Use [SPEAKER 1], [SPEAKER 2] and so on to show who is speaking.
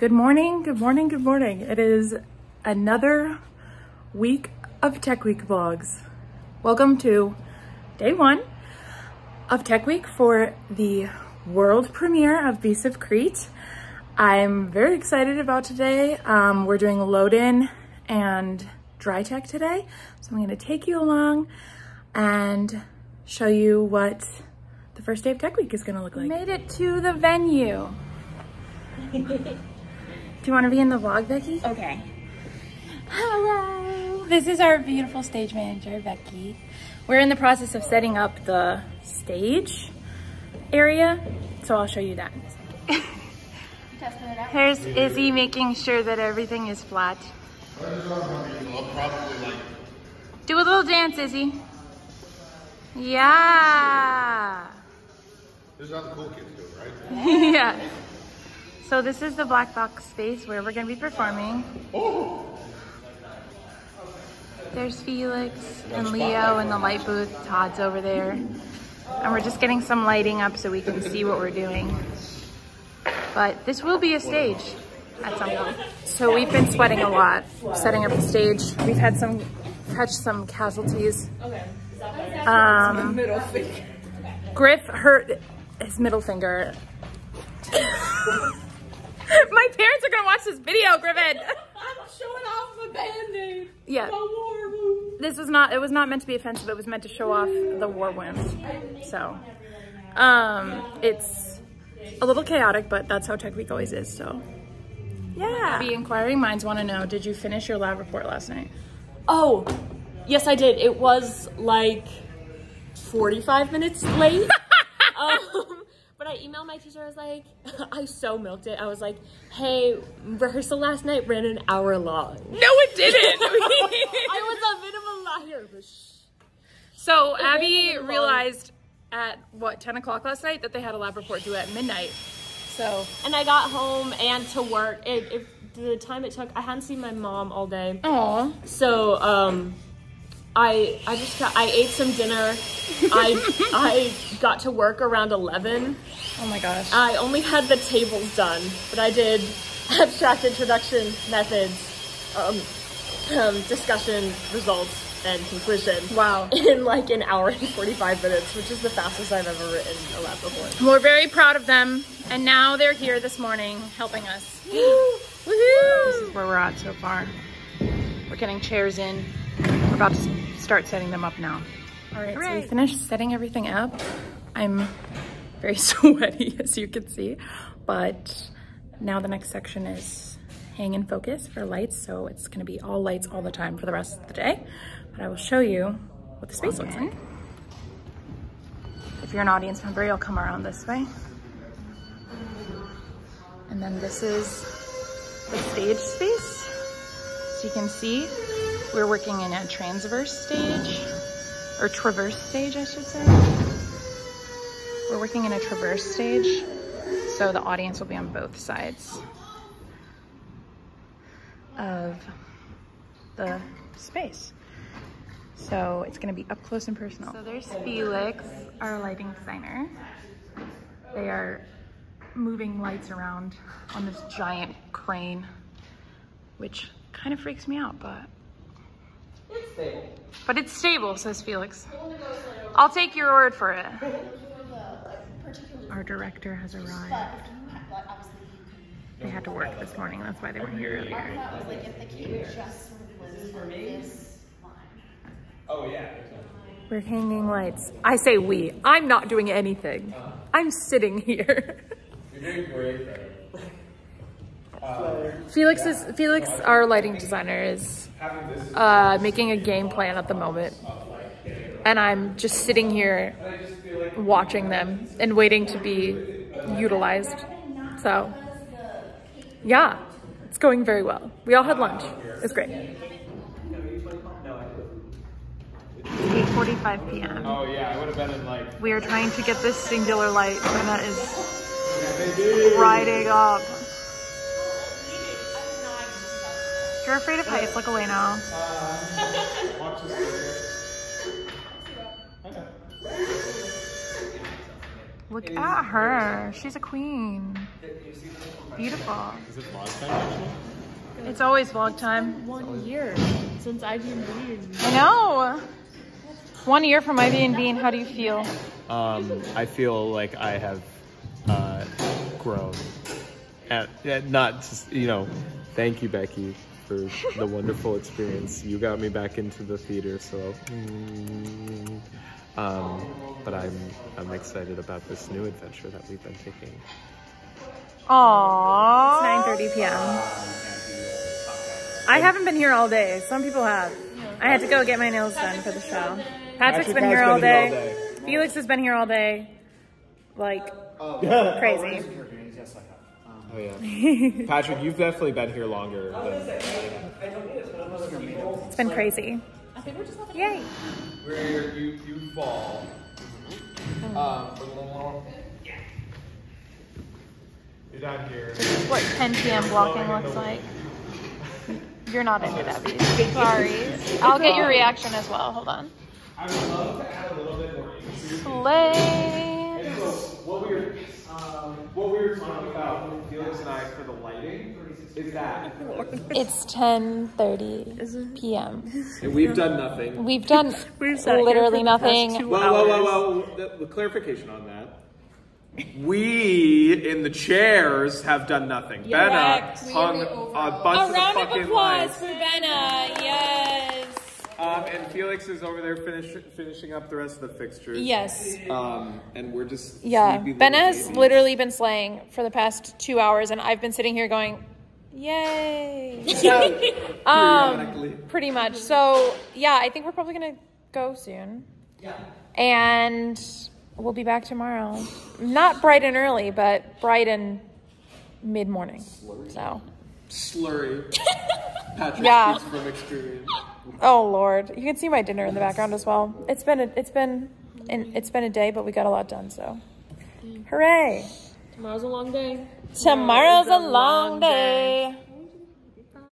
[SPEAKER 1] Good morning, good morning, good morning. It is another week of Tech Week vlogs. Welcome to day one of Tech Week for the world premiere of Beasts of Crete. I'm very excited about today. Um, we're doing load in and dry tech today. So I'm gonna take you along and show you what the first day of Tech Week is gonna look like. Made it to the venue. Do you wanna be in the vlog, Becky?
[SPEAKER 2] Okay.
[SPEAKER 1] Hello. This is our beautiful stage manager, Becky. We're in the process of setting up the stage area, so I'll show you that. Here's Izzy making sure that everything is flat. Do a little dance, Izzy. Yeah.
[SPEAKER 3] This is how the cool kids do it, right?
[SPEAKER 1] yeah. So this is the black box space where we're gonna be performing. There's Felix and Leo in the light booth. Todd's over there. And we're just getting some lighting up so we can see what we're doing. But this will be a stage at some point. So we've been sweating a lot setting up the stage. We've had some, catch some casualties. Um, Griff hurt his middle finger. My parents are gonna watch this video, Griffin.
[SPEAKER 2] I'm showing off the band-aid.
[SPEAKER 1] Yeah.
[SPEAKER 2] The war wound.
[SPEAKER 1] This was not, it was not meant to be offensive. It was meant to show off the war wound. So, um, it's a little chaotic, but that's how Tech Week always is, so. Yeah. The inquiring minds want to know, did you finish your lab report last night?
[SPEAKER 2] Oh, yes I did. It was like 45 minutes late. um, but I emailed my teacher, I was like, I so milked it. I was like, hey, rehearsal last night ran an hour long.
[SPEAKER 1] No, it didn't.
[SPEAKER 2] I was a bit of a liar, but shh.
[SPEAKER 1] so Abby
[SPEAKER 2] really long.
[SPEAKER 1] realized at, what, 10 o'clock last night that they had a lab report due at midnight. So,
[SPEAKER 2] And I got home and to work. It, it, the time it took, I hadn't seen my mom all day.
[SPEAKER 1] aw.
[SPEAKER 2] So, um, I I just got, I ate some dinner. I I got to work around 11.
[SPEAKER 1] Oh my gosh.
[SPEAKER 2] I only had the tables done, but I did abstract introduction methods, um, um, discussion results, and conclusion.
[SPEAKER 1] Wow.
[SPEAKER 2] In like an hour and 45 minutes, which is the fastest I've ever written a lab report.
[SPEAKER 1] We're very proud of them, and now they're here this morning helping us. Woohoo! This is where we're at so far. We're getting chairs in. We're about to start setting them up now. All right, so we finished setting everything up. I'm very sweaty, as you can see, but now the next section is hang in focus for lights, so it's gonna be all lights all the time for the rest of the day. But I will show you what the space looks like. If you're an audience member, you'll come around this way. And then this is the stage space. So you can see we're working in a transverse stage, or traverse stage, I should say. We're working in a traverse stage, so the audience will be on both sides of the space. So it's gonna be up close and personal. So there's Felix, our lighting designer. They are moving lights around on this giant crane, which kind of freaks me out, but. But it's stable, says Felix. I'll take your word for it. Our director has arrived. They had to work this morning, that's why they weren't here earlier. Oh yeah. We're hanging lights. I say we. I'm not doing anything. I'm sitting here. Felix is Felix, our lighting designer, is uh, making a game plan at the moment, and I'm just sitting here watching them and waiting to be utilized. So, yeah, it's going very well. We all had lunch. It's great. 8:45 p.m.
[SPEAKER 3] Oh yeah, I would have been in like.
[SPEAKER 1] We are trying to get this singular light, and that is riding up. You're afraid of heights, look away now.
[SPEAKER 3] Watch this Okay.
[SPEAKER 1] Look at her. She's a queen. Beautiful.
[SPEAKER 3] Is it vlog time actually?
[SPEAKER 1] It's always vlog time.
[SPEAKER 2] One year since reading.
[SPEAKER 1] I know. One year from Ivy and Bean, how do you feel?
[SPEAKER 3] Um, I feel like I have uh, grown. And, and not just, you know, thank you, Becky, for the wonderful experience. You got me back into the theater, so. mm, Um, but I'm I'm excited about this new adventure that we've been taking.
[SPEAKER 1] Aww. It's 9.30 p.m. I haven't been here all day. Some people have. I had to go get my nails done for the show. Patrick's been here all day.
[SPEAKER 3] day.
[SPEAKER 1] Felix has been here all day. Like, crazy.
[SPEAKER 3] Oh yeah, Patrick, you've definitely been here longer than.
[SPEAKER 1] It's been crazy.
[SPEAKER 2] I think we're just having
[SPEAKER 1] Yay.
[SPEAKER 3] Where you you fall. Um, you're down here.
[SPEAKER 1] This is what 10 p.m. blocking looks like. You're not into that, Bean. Sorry. I'll get your reaction as well. Hold on.
[SPEAKER 3] I would love to add a little bit more intrigue.
[SPEAKER 1] Play.
[SPEAKER 3] So what we were, um, what we were talking about, Felix and I, for the lighting, is that
[SPEAKER 1] It's 10:30 p.m.
[SPEAKER 3] and we've done nothing.
[SPEAKER 1] We've done
[SPEAKER 2] We've sat
[SPEAKER 1] literally
[SPEAKER 2] for the past
[SPEAKER 1] nothing.
[SPEAKER 2] two
[SPEAKER 3] Well, well, well, well. The, the clarification on that. We in the chairs have done nothing.
[SPEAKER 2] Correct.
[SPEAKER 3] Benna hung a bunch
[SPEAKER 1] A round
[SPEAKER 3] of
[SPEAKER 1] of
[SPEAKER 3] fucking
[SPEAKER 1] applause
[SPEAKER 3] lights.
[SPEAKER 1] for Benna. Yes.
[SPEAKER 3] Um, and Felix is over there finish, finishing up the rest of the fixtures.
[SPEAKER 1] Yes.
[SPEAKER 3] Um, and we're just
[SPEAKER 1] Yeah.
[SPEAKER 3] little
[SPEAKER 1] has
[SPEAKER 3] babies.
[SPEAKER 1] literally been slaying for the past two hours, and I've been sitting here going, "Yay!" Um, pretty much. So, yeah, I think we're probably gonna go soon. Yeah. And we'll be back tomorrow. Not bright and early, but bright and mid morning. So.
[SPEAKER 3] slurry. Patrick
[SPEAKER 1] Yeah.
[SPEAKER 3] from experience.
[SPEAKER 1] Oh Lord, you can see my dinner in the background as well. It's been a, it's been an, it's been a day, but we got a lot done. So, hooray!
[SPEAKER 2] Tomorrow's a long day.
[SPEAKER 1] Tomorrow's a long day.